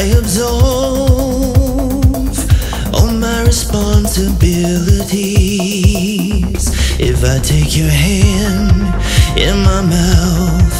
I absolve all my responsibilities if I take your hand in my mouth.